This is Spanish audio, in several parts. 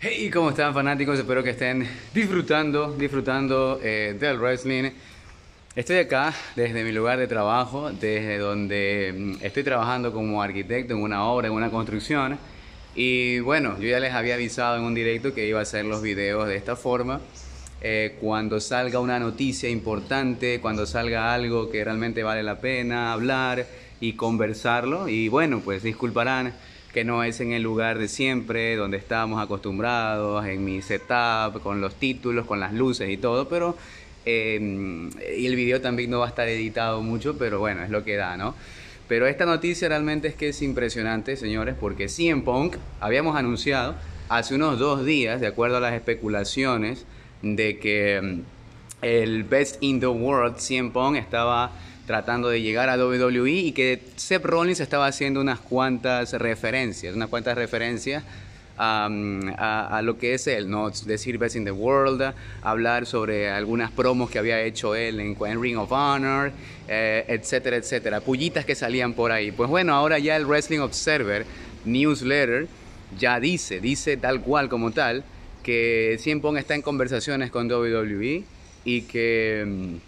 Hey, ¿cómo están fanáticos? Espero que estén disfrutando, disfrutando eh, del wrestling. Estoy acá desde mi lugar de trabajo, desde donde mm, estoy trabajando como arquitecto en una obra, en una construcción. Y bueno, yo ya les había avisado en un directo que iba a hacer los videos de esta forma. Eh, cuando salga una noticia importante, cuando salga algo que realmente vale la pena hablar y conversarlo. Y bueno, pues disculparán que no es en el lugar de siempre, donde estábamos acostumbrados, en mi setup, con los títulos, con las luces y todo, pero... Em, y el video también no va a estar editado mucho, pero bueno, es lo que da, ¿no? Pero esta noticia realmente es que es impresionante, señores, porque CM Punk habíamos anunciado hace unos dos días, de acuerdo a las especulaciones, de que em, el Best in the World, CM Punk, estaba tratando de llegar a WWE y que Seth Rollins estaba haciendo unas cuantas referencias, unas cuantas referencias a, lo que es él, ¿no? decir Best in the World, hablar sobre algunas promos que había hecho él en, Ring of Honor, eh, etcétera, etcétera, pullitas que salían por ahí. Pues bueno, ahora ya el Wrestling Observer Newsletter ya dice, dice tal cual como tal, que CM Punk está en conversaciones con WWE y que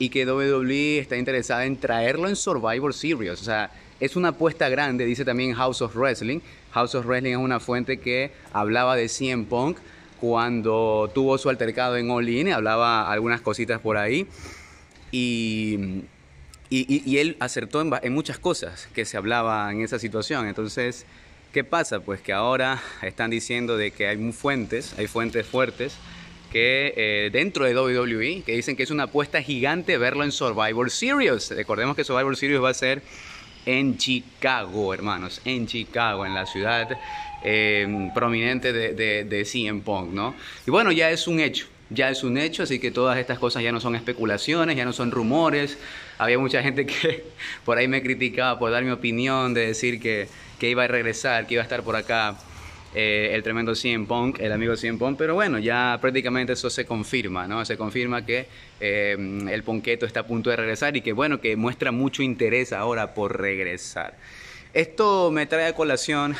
y que WWE está interesada en traerlo en Survivor Series. O sea, es una apuesta grande, dice también House of Wrestling. House of Wrestling es una fuente que hablaba de CM Punk cuando tuvo su altercado en All In, hablaba algunas cositas por ahí. Y, y, él acertó en, en muchas cosas que se hablaba en esa situación. Entonces, ¿qué pasa? Pues que ahora están diciendo de que hay fuentes, hay fuentes fuertes que eh, dentro de WWE, que dicen que es una apuesta gigante verlo en Survivor Series. Recordemos que Survivor Series va a ser en Chicago, hermanos, en Chicago, en la ciudad eh, prominente de, de, de CM Punk, ¿no? Y bueno, ya es un hecho, ya es un hecho, así que todas estas cosas ya no son especulaciones, ya no son rumores. Había mucha gente que por ahí me criticaba por dar mi opinión, de decir que, que iba a regresar, que iba a estar por acá. Eh, el tremendo CM Punk, el amigo CM Punk, pero bueno, ya prácticamente eso se confirma, ¿no? Se confirma que eh, el Ponqueto está a punto de regresar y que bueno, que muestra mucho interés ahora por regresar. Esto me trae a colación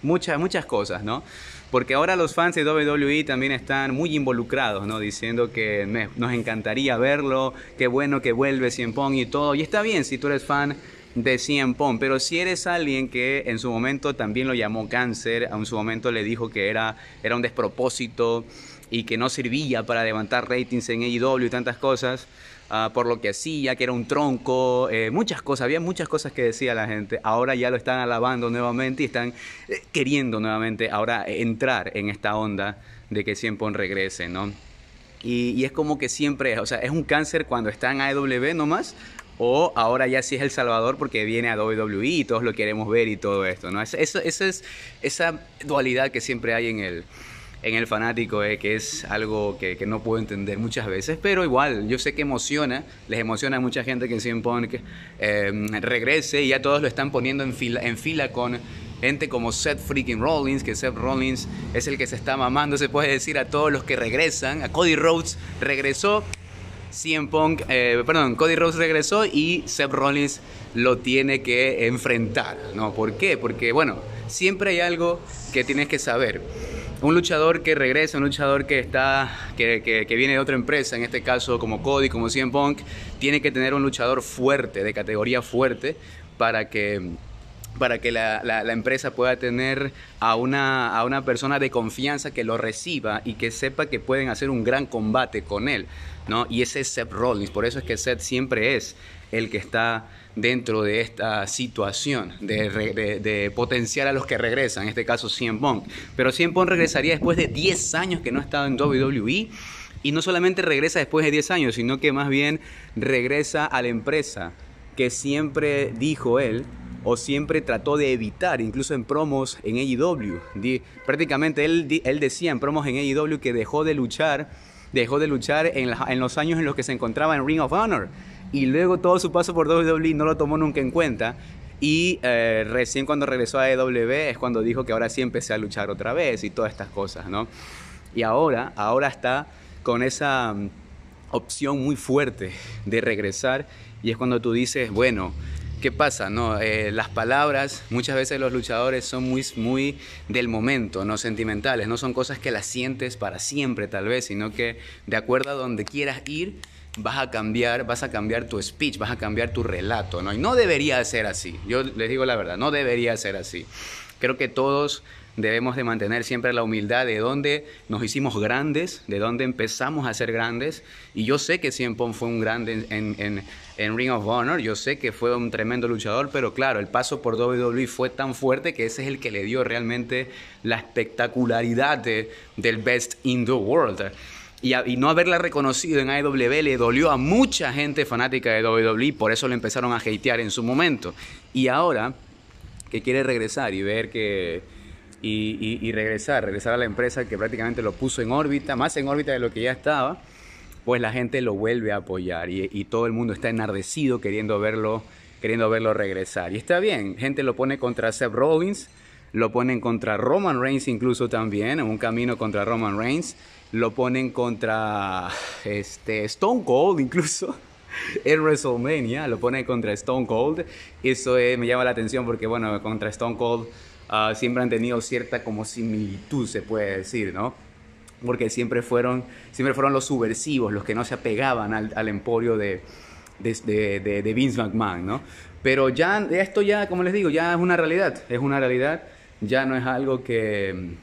muchas, muchas cosas, ¿no? Porque ahora los fans de WWE también están muy involucrados, ¿no? Diciendo que nos encantaría verlo, qué bueno que vuelve CM Punk y todo. Y está bien si tú eres fan de Punk, pero si eres alguien que en su momento también lo llamó cáncer, en su momento le dijo que era, era un despropósito y que no servía para levantar ratings en AEW y tantas cosas, ah, por lo que hacía, que era un tronco, eh, muchas cosas, había muchas cosas que decía la gente, ahora ya lo están alabando nuevamente y están eh, queriendo nuevamente ahora entrar en esta onda de que Punk regrese, ¿no? Y, y, es como que siempre, o sea, es un cáncer cuando está en AEW nomás, o ahora ya sí es El Salvador porque viene a WWE y todos lo queremos ver y todo esto, ¿no? Esa, es esa dualidad que siempre hay en el, en el fanático, eh, que es algo que, no puedo entender muchas veces, pero igual, yo sé que emociona, les emociona a mucha gente que pone que em, regrese y ya todos lo están poniendo en fila, en fila con gente como Seth freaking Rollins, que Seth Rollins es el que se está mamando, se puede decir a todos los que regresan, a Cody Rhodes regresó Punk, eh, perdón, Cody Rhodes regresó y Seth Rollins lo tiene que enfrentar, ¿no? ¿Por qué? Porque, bueno, siempre hay algo que tienes que saber. Un luchador que regresa, un luchador que está, que, que, viene de otra empresa, en este caso como Cody, como CM Punk, tiene que tener un luchador fuerte, de categoría fuerte, para que para que la, la, empresa pueda tener a una, a una persona de confianza que lo reciba y que sepa que pueden hacer un gran combate con él. ¿no? Y ese es Seth Rollins, por eso es que Seth siempre es el que está dentro de esta situación de, de, potenciar a los que regresan, en este caso CM Punk. Pero CM Punk regresaría después de 10 años que no ha estado en WWE y no solamente regresa después de 10 años, sino que más bien regresa a la empresa que siempre dijo él o siempre trató de evitar, incluso en promos en AEW. prácticamente él, él decía en promos en AEW que dejó de luchar, dejó de luchar en, los años en los que se encontraba en Ring of Honor. Y luego todo su paso por WWE no lo tomó nunca en cuenta. Y eh, recién cuando regresó a AEW es cuando dijo que ahora sí empecé a luchar otra vez y todas estas cosas, ¿no? Y ahora, ahora está con esa mm, opción muy fuerte de regresar y es cuando tú dices, bueno, ¿qué pasa? No? Eh, las palabras, muchas veces los luchadores son muy, muy del momento, no sentimentales, no son cosas que las sientes para siempre tal vez, sino que de acuerdo a donde quieras ir, vas a cambiar, vas a cambiar tu speech, vas a cambiar tu relato, ¿no? Y no debería ser así. Yo les digo la verdad, no debería ser así. Creo que todos debemos de mantener siempre la humildad de dónde nos hicimos grandes, de dónde empezamos a ser grandes. Y yo sé que Cien fue un grande en, en, Ring of Honor, yo sé que fue un tremendo luchador, pero claro, el paso por WWE fue tan fuerte que ese es el que le dio realmente la espectacularidad del Best in the World. Y, y, no haberla reconocido en AEW le dolió a mucha gente fanática de WWE, por eso lo empezaron a hatear en su momento. Y ahora que quiere regresar y ver que... Y, regresar, regresar a la empresa que prácticamente lo puso en órbita, más en órbita de lo que ya estaba, pues la gente lo vuelve a apoyar y, todo el mundo está enardecido queriendo verlo, queriendo verlo regresar. Y está bien, gente lo pone contra Seth Rollins, lo ponen contra Roman Reigns incluso también, en un camino contra Roman Reigns lo ponen contra este, Stone Cold incluso. En WrestleMania lo ponen contra Stone Cold. Eso me llama la atención porque, bueno, contra Stone Cold ah, siempre han tenido cierta como similitud, se puede decir, ¿no? Porque siempre fueron, siempre fueron los subversivos, los que no se apegaban al, emporio de, de, de, Vince McMahon, ¿no? Pero ya, esto ya, como les digo, ya es una realidad, es una realidad, ya no es algo que,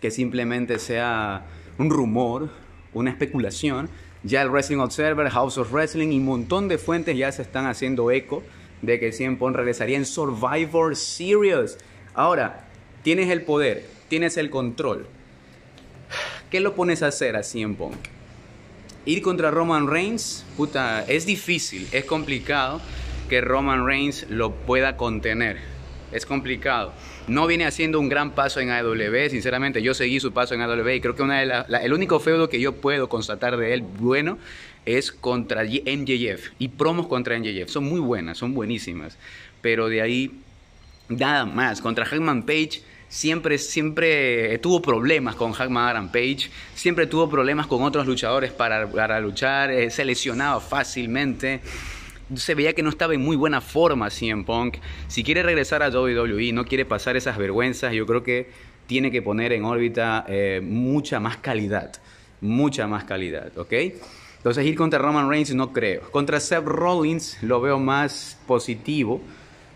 que simplemente sea un rumor, una especulación. Ya el Wrestling Observer, House of Wrestling y un montón de fuentes ya se están haciendo eco de que CM Punk regresaría en Survivor Series. Ahora, tienes el poder, tienes el control. ¿Qué lo pones a hacer a CM Punk? Ir contra Roman Reigns, puta, es difícil, es complicado que Roman Reigns lo pueda contener es complicado. No viene haciendo un gran paso en AEW, sinceramente yo seguí su paso en AEW y creo que una de el único feudo que yo puedo constatar de él bueno es contra MJF y promos contra MJF. Son muy buenas, son buenísimas, pero de ahí nada más. Contra Hackman Page siempre, siempre tuvo problemas con Hackman Page, siempre tuvo problemas con otros luchadores para, para luchar, eh, se lesionaba fácilmente se veía que no estaba en muy buena forma Punk. Si quiere regresar a WWE, no quiere pasar esas vergüenzas, yo creo que tiene que poner en órbita eh, mucha más calidad. Mucha más calidad, ¿ok? Entonces ir contra Roman Reigns no creo. Contra Seth Rollins lo veo más positivo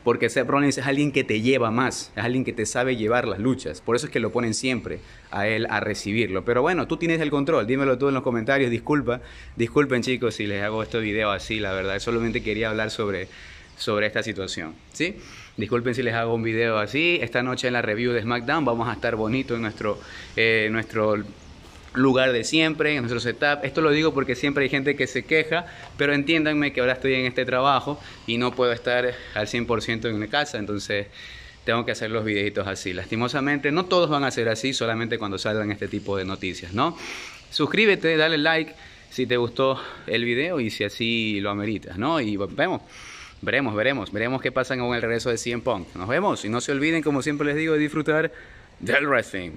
porque Seth Rollins es alguien que te lleva más, es alguien que te sabe llevar las luchas. Por eso es que lo ponen siempre a él a recibirlo. Pero bueno, tú tienes el control, dímelo tú en los comentarios, disculpa, disculpen chicos si les hago este video así, la verdad, solamente quería hablar sobre, sobre esta situación, ¿sí? Disculpen si les hago un video así. Esta noche en la review de SmackDown vamos a estar bonito en nuestro, eh, nuestro lugar de siempre, en nuestro setup. Esto lo digo porque siempre hay gente que se queja, pero entiéndanme que ahora estoy en este trabajo y no puedo estar al 100% en mi casa, entonces tengo que hacer los videitos así. Lastimosamente, no todos van a ser así, solamente cuando salgan este tipo de noticias, ¿no? Suscríbete, dale like si te gustó el video y si así lo ameritas, ¿no? Y vemos. Veremos, veremos, veremos qué pasa con el regreso de CM Punk. Nos vemos y no se olviden, como siempre les digo, de disfrutar del wrestling.